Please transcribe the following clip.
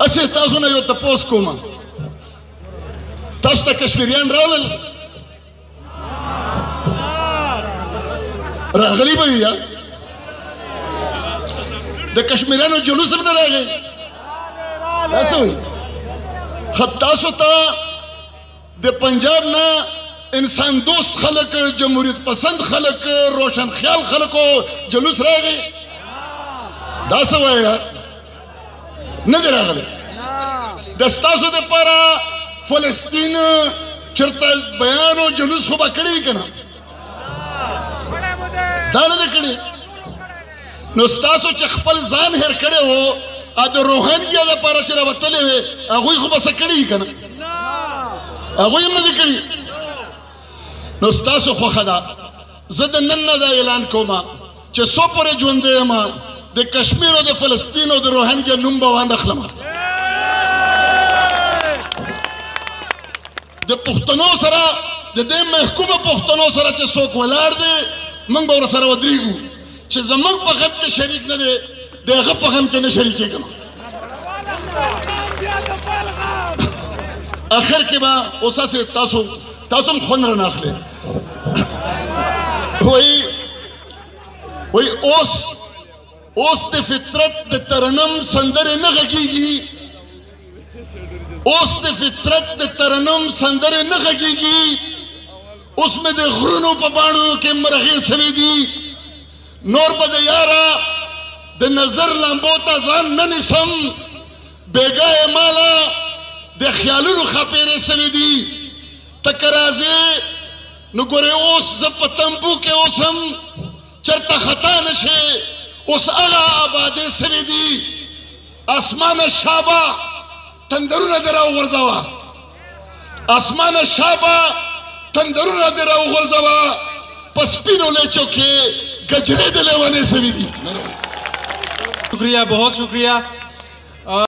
اسه تاسو نه یو تپوس کوم تاسو ته کشمیریان راول راغلی به یا د کشمیرانو جلوس هم نه راغی تاسو خط تاسو ته د پنجاب نه انسان دوست خلک جمهوریت پسند خلک روشن خیال خلکو جلوس راغی دا څه وایي نه دی راغلی د ستاسو دپاره فلسطین چېرته بیان او جلوس خو به کړی که نه دا نه کړی نو تاسو چې خپل ځان هر کړی وو ا د روحانګیا د پاره چې راوتلې وي هغه خو بس کړی کنه هغه یې نه کړی نو تاسو خو خدا زه د نن نه دا اعلان کوم چې سو پر ژوند یم د کشمیر او د فلسطین او د روحانګیا نوم به واند خلم د پښتنو سره د دې محکومه پښتنو سره چې څوک ولاړ دی موږ به ورسره ودرېږو چې زموږ په غم کې شریک نه دی د هغه په غم کې نه شریکېږم اخر کې به اوس هسې تاسو تاسو هم خوند رانه اخلئ وایي وایي اوس اوس د فطرت د ترنم سندرې نه غږیږي اوس د فطرت د ترنم سندرې نه غږیږي اوس مې د غرونو په باڼو کې مرغې سوي دي نور به د یاره د نظر لامبو ته ځان نه نیسم بېګا یې ماله د خیالونو خپېرې سوي دي ته که راځې نو ګورې اوس زه په تمبو کې اوسم چرته خطا نشي اوس هغه آبادې سوي دي اسمان شابه تندرونه درا ورځوا اسمان شابه تندرونه درا ورځوا پس پینو لیچو کې گجرې دلې ونې سوي دي شکریہ بہت شکریہ